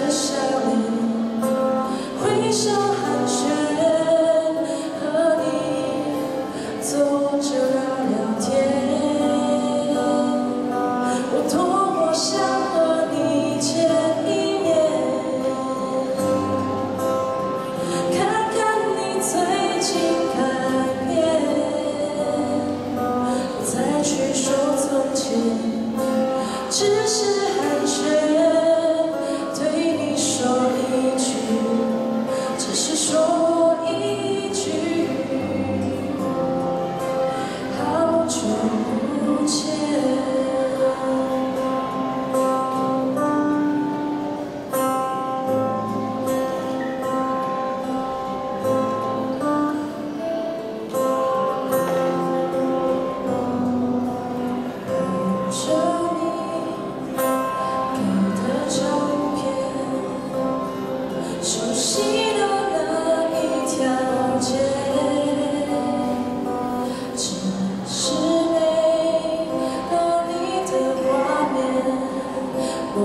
to.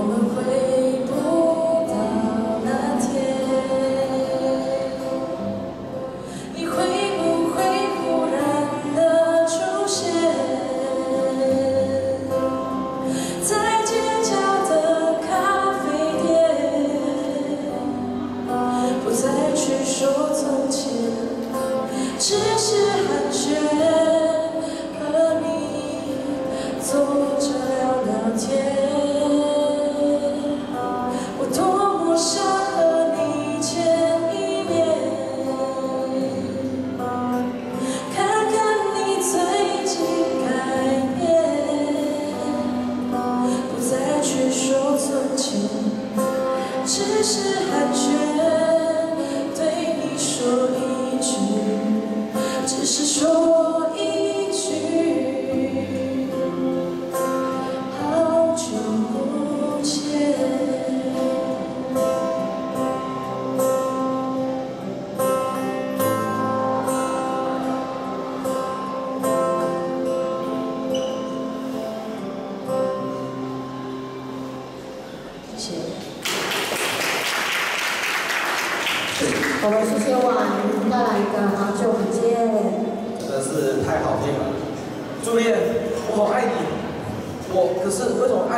我们会。只是寒暄对你说一句只是说一句好久不见谢谢。我们谢谢婉带来一个好久不见真的是太好听了。朱丽我好爱你。我可是为什么爱